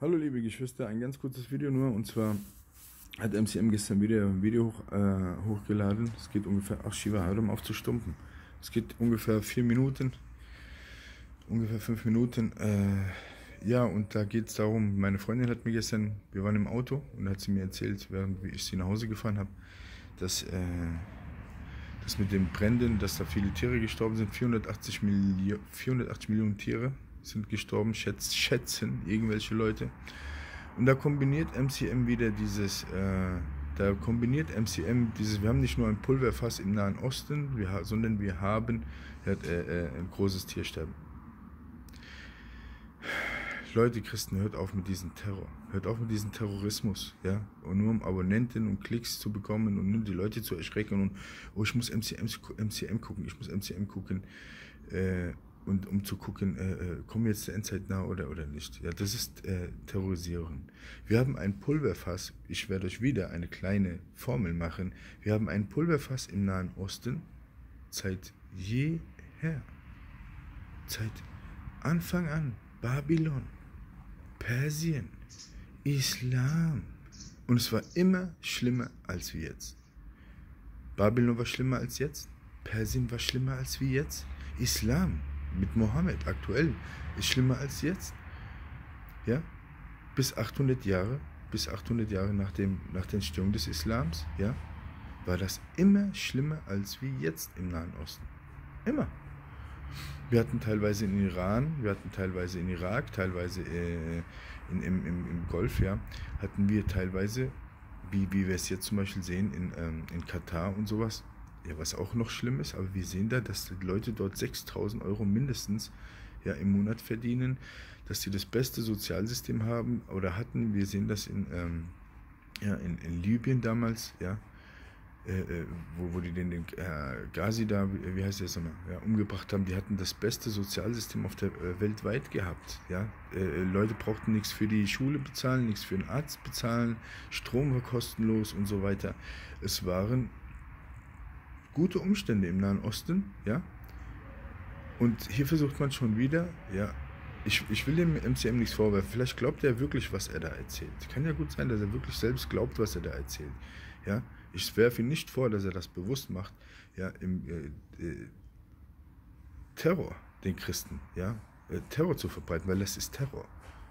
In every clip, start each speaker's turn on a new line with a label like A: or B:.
A: Hallo liebe Geschwister, ein ganz kurzes Video nur und zwar hat MCM gestern wieder ein Video hoch, äh, hochgeladen. Es geht ungefähr, ach Shiva, hör um aufzustumpen. Es geht ungefähr vier Minuten, ungefähr fünf Minuten. Äh, ja, und da geht es darum, meine Freundin hat mir gestern, wir waren im Auto und hat sie mir erzählt, während ich sie nach Hause gefahren habe, dass äh, das mit den Bränden, dass da viele Tiere gestorben sind, 480, Milli 480 Millionen Tiere sind gestorben, schätz, schätzen irgendwelche Leute. Und da kombiniert MCM wieder dieses, äh, da kombiniert MCM dieses, wir haben nicht nur ein Pulverfass im Nahen Osten, wir, sondern wir haben äh, äh, ein großes Tiersterben. Leute, Christen, hört auf mit diesem Terror. Hört auf mit diesem Terrorismus, ja. Und nur um Abonnenten und Klicks zu bekommen und nur die Leute zu erschrecken und, oh, ich muss MCM, MCM gucken, ich muss MCM gucken. Äh, und um zu gucken, äh, äh, kommen wir jetzt der Endzeit nah oder, oder nicht. Ja, das ist äh, Terrorisieren. Wir haben ein Pulverfass, ich werde euch wieder eine kleine Formel machen. Wir haben ein Pulverfass im Nahen Osten seit jeher. Seit Anfang an. Babylon, Persien, Islam. Und es war immer schlimmer als wie jetzt. Babylon war schlimmer als jetzt. Persien war schlimmer als wie jetzt. Islam mit Mohammed aktuell ist schlimmer als jetzt. Ja? Bis 800 Jahre, bis 800 Jahre nach, dem, nach der Entstehung des Islams, ja, war das immer schlimmer als wie jetzt im Nahen Osten. Immer. Wir hatten teilweise in Iran, wir hatten teilweise in Irak, teilweise äh, in, im, im, im Golf, ja, hatten wir teilweise, wie, wie wir es jetzt zum Beispiel sehen, in, ähm, in Katar und sowas, ja, was auch noch schlimm ist, aber wir sehen da, dass die Leute dort 6000 Euro mindestens ja, im Monat verdienen, dass sie das beste Sozialsystem haben oder hatten. Wir sehen das in, ähm, ja, in, in Libyen damals, ja, äh, äh wo, wo die den, den äh, Ghazi da, wie heißt der nochmal, ja, umgebracht haben, die hatten das beste Sozialsystem auf der äh, weltweit gehabt. Ja? Äh, äh, Leute brauchten nichts für die Schule bezahlen, nichts für den Arzt bezahlen, Strom war kostenlos und so weiter. Es waren gute Umstände im Nahen Osten, ja. Und hier versucht man schon wieder, ja, ich, ich will dem MCM nichts vorwerfen. Vielleicht glaubt er wirklich, was er da erzählt. Kann ja gut sein, dass er wirklich selbst glaubt, was er da erzählt. Ja, ich werfe ihm nicht vor, dass er das bewusst macht. Ja, im äh, äh, Terror den Christen, ja, äh, Terror zu verbreiten, weil das ist Terror.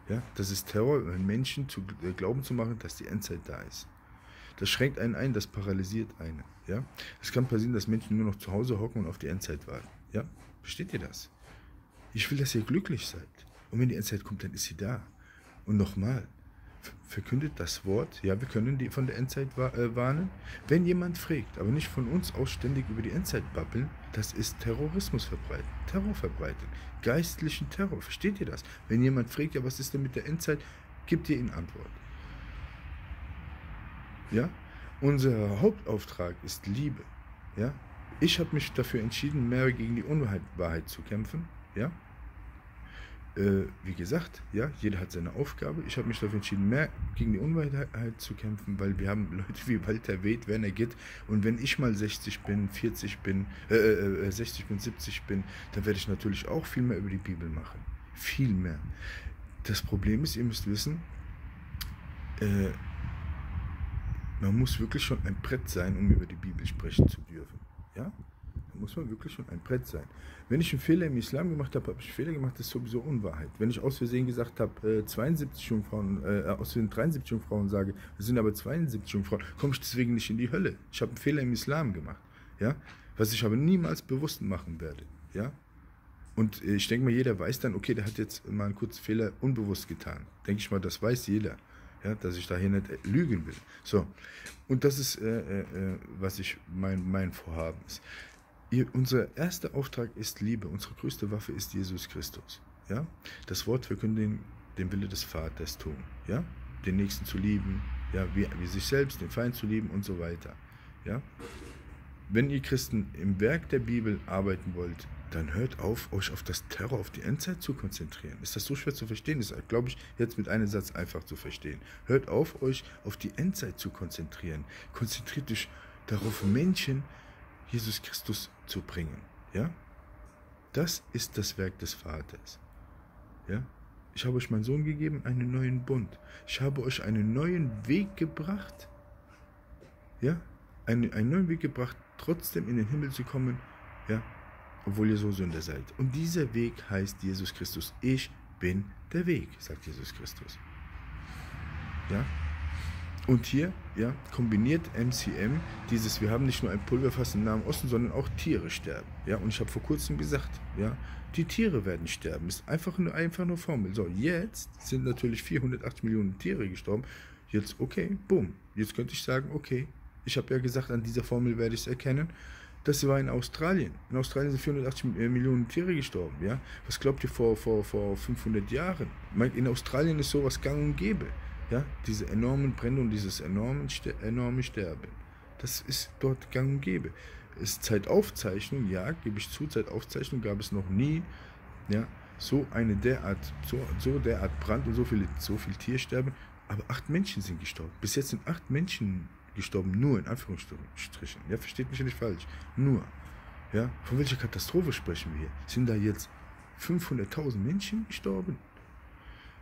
A: Ja, das ist Terror, Menschen zu äh, glauben zu machen, dass die Endzeit da ist. Das schränkt einen ein, das paralysiert einen. Ja? Es kann passieren, dass Menschen nur noch zu Hause hocken und auf die Endzeit warten. Ja? Versteht ihr das? Ich will, dass ihr glücklich seid. Und wenn die Endzeit kommt, dann ist sie da. Und nochmal, verkündet das Wort, ja, wir können die von der Endzeit äh, warnen. Wenn jemand fragt, aber nicht von uns ausständig über die Endzeit babbeln, das ist Terrorismus verbreiten, Terror verbreiten, geistlichen Terror. Versteht ihr das? Wenn jemand fragt, ja, was ist denn mit der Endzeit, gibt ihr ihm Antwort. Ja? Unser Hauptauftrag ist Liebe. Ja? Ich habe mich dafür entschieden, mehr gegen die Unwahrheit zu kämpfen. Ja? Äh, wie gesagt, ja, jeder hat seine Aufgabe. Ich habe mich dafür entschieden, mehr gegen die Unwahrheit zu kämpfen, weil wir haben Leute wie Walter Weht, Werner Gitt. Und wenn ich mal 60 bin, 40 bin, äh, äh, 60 bin, 70 bin, dann werde ich natürlich auch viel mehr über die Bibel machen. Viel mehr. Das Problem ist, ihr müsst wissen, äh, man muss wirklich schon ein Brett sein, um über die Bibel sprechen zu dürfen. Ja? Da muss man wirklich schon ein Brett sein. Wenn ich einen Fehler im Islam gemacht habe, habe ich einen Fehler gemacht, das ist sowieso Unwahrheit. Wenn ich aus Versehen gesagt habe, äh, 72 Jungfrauen, äh, aus Versehen 73 Jungfrauen sage, es sind aber 72 Jungfrauen, komme ich deswegen nicht in die Hölle. Ich habe einen Fehler im Islam gemacht. Ja? Was ich aber niemals bewusst machen werde. Ja? Und ich denke mal, jeder weiß dann, okay, der hat jetzt mal einen kurzen Fehler unbewusst getan. Denke ich mal, das weiß jeder ja, dass ich da hier nicht lügen will. So, und das ist, äh, äh, was ich mein, mein Vorhaben ist. Ihr, unser erster Auftrag ist Liebe. Unsere größte Waffe ist Jesus Christus. Ja? Das Wort, wir können den, den Wille des Vaters tun. Ja? Den Nächsten zu lieben, ja? wie, wie sich selbst, den Feind zu lieben und so weiter. Ja? Wenn ihr Christen im Werk der Bibel arbeiten wollt, dann hört auf, euch auf das Terror, auf die Endzeit zu konzentrieren. Ist das so schwer zu verstehen? Das ist, glaube ich, jetzt mit einem Satz einfach zu verstehen. Hört auf, euch auf die Endzeit zu konzentrieren. Konzentriert euch darauf, Menschen Jesus Christus zu bringen. Ja? Das ist das Werk des Vaters. Ja? Ich habe euch meinen Sohn gegeben, einen neuen Bund. Ich habe euch einen neuen Weg gebracht. Ja, einen, einen neuen Weg gebracht, trotzdem in den Himmel zu kommen. Ja, obwohl ihr so Sünder seid. Und dieser Weg heißt Jesus Christus. Ich bin der Weg, sagt Jesus Christus. Ja, und hier ja, kombiniert MCM dieses, wir haben nicht nur ein Pulverfass im Nahen Osten, sondern auch Tiere sterben. Ja, und ich habe vor kurzem gesagt, ja, die Tiere werden sterben. Ist einfach nur, einfach nur Formel. So, jetzt sind natürlich 408 Millionen Tiere gestorben. Jetzt, okay, boom. Jetzt könnte ich sagen, okay, ich habe ja gesagt, an dieser Formel werde ich es erkennen. Das war in Australien. In Australien sind 480 äh, Millionen Tiere gestorben. Ja? Was glaubt ihr vor, vor, vor 500 Jahren? In Australien ist sowas gang und gäbe. Ja, diese enormen Brände und dieses enorme, enorme Sterben. Das ist dort gang und gäbe. Ist Zeitaufzeichnung, ja, gebe ich zu, Zeitaufzeichnung gab es noch nie, ja, so eine derart, so, so derart Brand und so viel, so viel Tiersterben, aber acht Menschen sind gestorben. Bis jetzt sind acht Menschen gestorben, nur in Anführungsstrichen. Ja, versteht mich nicht falsch. Nur. Ja, von welcher Katastrophe sprechen wir hier? Sind da jetzt 500.000 Menschen gestorben?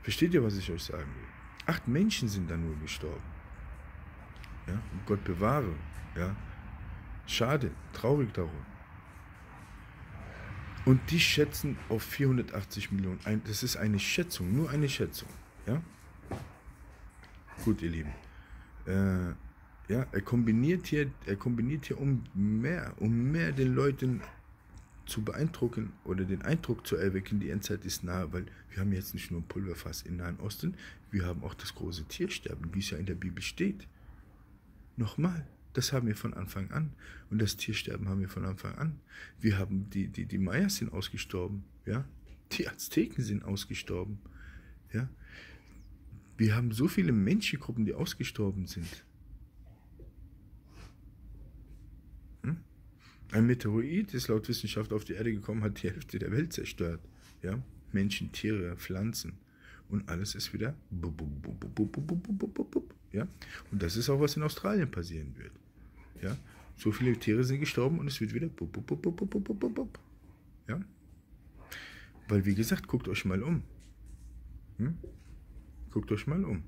A: Versteht ihr, was ich euch sagen will? Acht Menschen sind da nur gestorben. Ja, und Gott bewahre. Ja, schade, traurig darum. Und die schätzen auf 480 Millionen. Das ist eine Schätzung, nur eine Schätzung. Ja? Gut, ihr Lieben. Äh, ja, er kombiniert hier, er kombiniert hier um mehr, um mehr den Leuten zu beeindrucken oder den Eindruck zu erwecken, die Endzeit ist nahe, weil wir haben jetzt nicht nur ein Pulverfass im Nahen Osten, wir haben auch das große Tiersterben, wie es ja in der Bibel steht. Nochmal, das haben wir von Anfang an. Und das Tiersterben haben wir von Anfang an. Wir haben die, die, die Mayas sind ausgestorben, ja. Die Azteken sind ausgestorben, ja. Wir haben so viele Menschengruppen, die ausgestorben sind. Ein Meteorit ist laut Wissenschaft auf die Erde gekommen, hat die Hälfte der Welt zerstört. Ja? Menschen, Tiere, Pflanzen. Und alles ist wieder. Ja? Und das ist auch, was in Australien passieren wird. Ja? So viele Tiere sind gestorben und es wird wieder. Ja? Weil, wie gesagt, guckt euch mal um. Hm? Guckt euch mal um.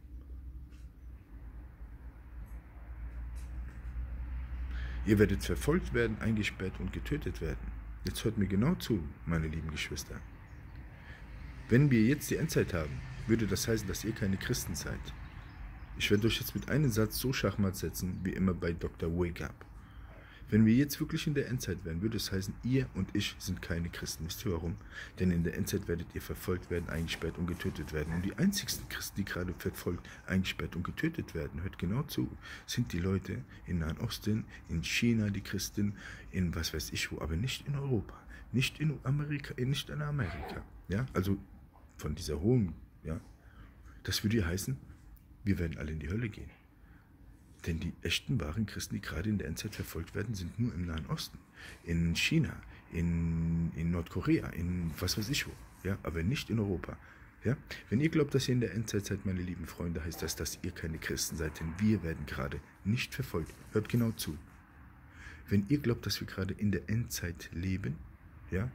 A: Ihr werdet verfolgt werden, eingesperrt und getötet werden. Jetzt hört mir genau zu, meine lieben Geschwister. Wenn wir jetzt die Endzeit haben, würde das heißen, dass ihr keine Christen seid. Ich werde euch jetzt mit einem Satz so Schachmatt setzen, wie immer bei Dr. Wake Up. Wenn wir jetzt wirklich in der Endzeit wären, würde es heißen, ihr und ich sind keine Christen. Wisst ihr warum? Denn in der Endzeit werdet ihr verfolgt werden, eingesperrt und getötet werden. Und die einzigsten Christen, die gerade verfolgt, eingesperrt und getötet werden, hört genau zu, sind die Leute in Nahen Osten, in China, die Christen, in was weiß ich wo, aber nicht in Europa, nicht in Amerika, nicht in Amerika. Ja, also von dieser hohen, ja, das würde heißen, wir werden alle in die Hölle gehen. Denn die echten wahren Christen, die gerade in der Endzeit verfolgt werden, sind nur im Nahen Osten, in China, in, in Nordkorea, in was weiß ich wo, ja, aber nicht in Europa. Ja? Wenn ihr glaubt, dass ihr in der Endzeit seid, meine lieben Freunde, heißt das, dass ihr keine Christen seid, denn wir werden gerade nicht verfolgt. Hört genau zu. Wenn ihr glaubt, dass wir gerade in der Endzeit leben, ja,